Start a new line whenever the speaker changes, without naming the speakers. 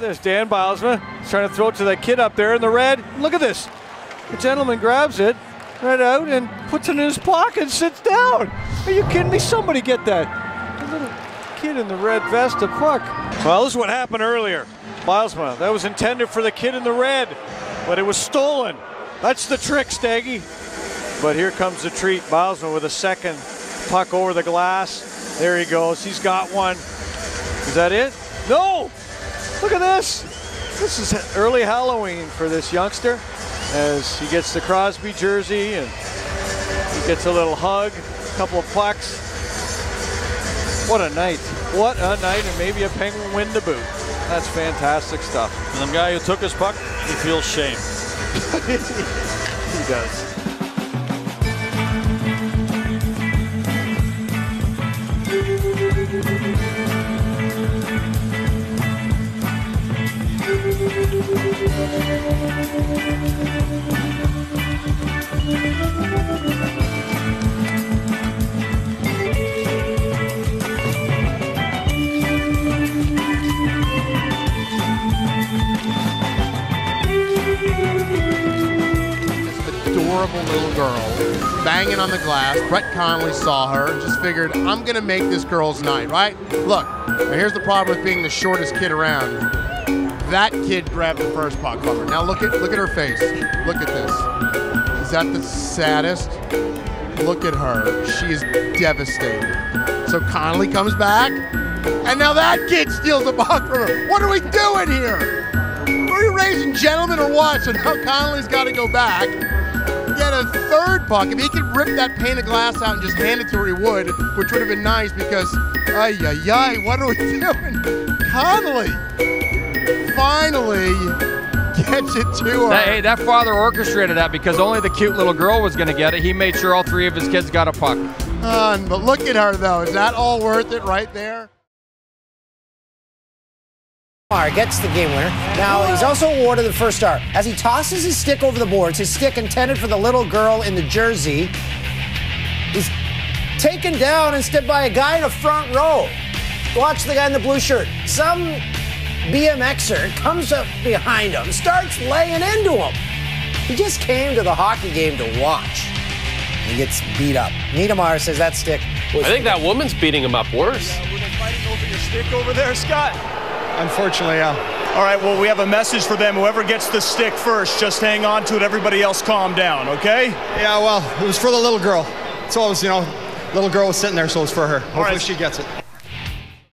this. Dan Bylsma is trying to throw it to that kid up there in the red. Look at this. The gentleman grabs it right out and puts it in his pocket and sits down. Are you kidding me? Somebody get that. The little kid in the red vest, a puck. Well, this is what happened earlier. Bylsma, that was intended for the kid in the red, but it was stolen. That's the trick, Staggy. But here comes the treat. Bylsma with a second puck over the glass. There he goes. He's got one. Is that it? No! Look at this. This is early Halloween for this youngster as he gets the Crosby jersey and he gets a little hug, a couple of pucks. What a night. What a night, and maybe a Penguin win to boot. That's fantastic stuff.
And the guy who took his puck, he feels shame.
he does.
Adorable little girl banging on the glass. Brett Connolly saw her, just figured, I'm gonna make this girl's night, right? Look, now here's the problem with being the shortest kid around. That kid grabbed the first from her. Now look at look at her face. Look at this. Is that the saddest? Look at her. She is devastated. So Connolly comes back, and now that kid steals the puck from her. What are we doing here? Are we raising gentlemen or what? So now Connolly's got to go back get a third puck. If he could rip that pane of glass out and just hand it to her, he would, which would have been nice because, ay, ay, ay, what are we doing? Connolly finally gets it to her.
That, hey, that father orchestrated that because only the cute little girl was going to get it. He made sure all three of his kids got a puck.
Uh, but look at her, though. Is that all worth it right there?
Gets the game winner. Now, he's also awarded the first star. As he tosses his stick over the boards, his stick intended for the little girl in the jersey, is taken down instead by a guy in the front row. Watch the guy in the blue shirt. Some BMXer comes up behind him, starts laying into him. He just came to the hockey game to watch. He gets beat up. Niedermayer says that stick
I think that woman's beating him up worse.
Yeah, were they fighting over your stick over there, Scott?
Unfortunately, yeah. All right, well, we have a message for them. Whoever gets the stick first, just hang on to it. Everybody else calm down, okay?
Yeah, well, it was for the little girl. So it was, you know, little girl was sitting there, so it was for her. Hopefully
right.
she gets it.